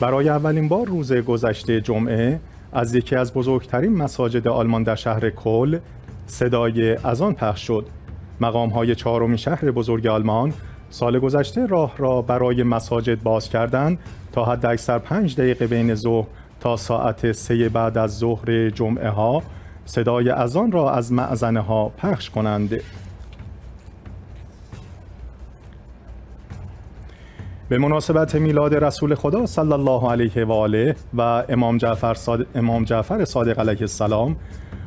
برای اولین بار روز گذشته جمعه از یکی از بزرگترین مساجد آلمان در شهر کل صدای اذان پخش شد مقام های چهارمین شهر بزرگ آلمان سال گذشته راه را برای مساجد باز کردند تا حد اکثر پنج دقیقه بین ظهر تا ساعت سه بعد از ظهر جمعه ها صدای اذان را از معزنه ها پخش کنند. به مناسبت میلاد رسول خدا صلی الله علیه و آله و امام جعفر, صادق امام جعفر صادق علیه السلام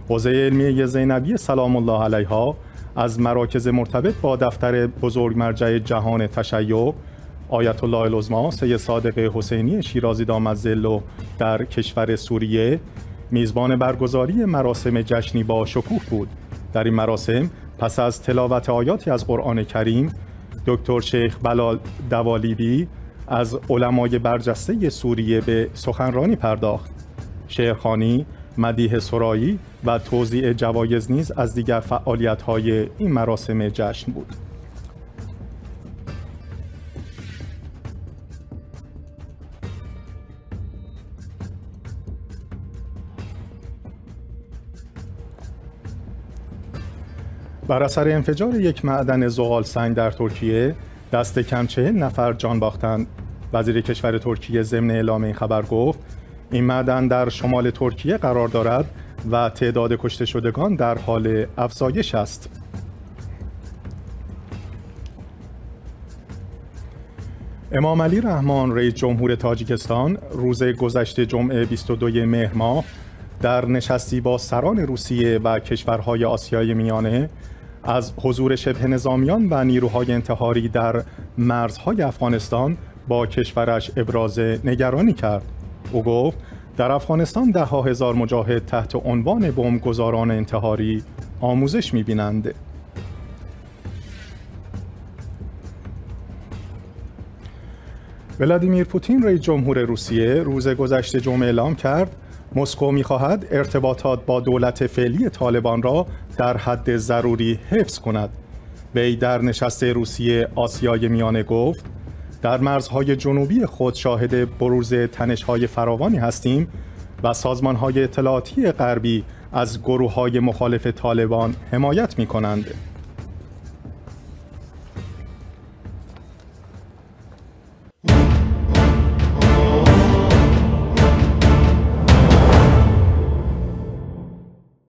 حوزه علمیه زینبی سلام الله علیها از مراکز مرتبط با دفتر بزرگ مرجع جهان تشیع آیت الله العظما سید صادق حسینی شیرازی دامزلو در کشور سوریه میزبان برگزاری مراسم جشنی با شکوه بود. در این مراسم پس از تلاوت آیاتی از قرآن کریم دکتر شیخ بلال دوالیبی از علمای برجسته سوریه به سخنرانی پرداخت شیخانی مدیح سرایی و توضیع جوایز نیز از دیگر فعالیت‌های این مراسم جشن بود. بر اثر انفجار یک معدن زغال سنگ در ترکیه دست کم چهل نفر جان باختند وزیر کشور ترکیه ضمن اعلام این خبر گفت این معدن در شمال ترکیه قرار دارد و تعداد کشته شدگان در حال افزایش است. امام علی رحمان رئیس جمهور تاجیکستان روز گذشته جمعه 22 مهر ماه در نشستی با سران روسیه و کشورهای آسیای میانه از حضور شبه نظامیان و نیروهای انتحاری در مرزهای افغانستان با کشورش ابراز نگرانی کرد. او گفت در افغانستان ده ها هزار مجاهد تحت عنوان بمبگذاران انتحاری آموزش می‌بینند. ولادیمیر پوتین رئیس جمهور روسیه روز گذشته جمعه اعلام کرد مسکو می‌خواهد ارتباطات با دولت فعلی طالبان را در حد ضروری حفظ کند. وی در نشست روسیه آسیای میانه گفت در مرزهای جنوبی خود شاهد بروز تنشهای فراوانی هستیم و سازمانهای اطلاعاتی غربی از گروه های مخالف طالبان حمایت می کنند.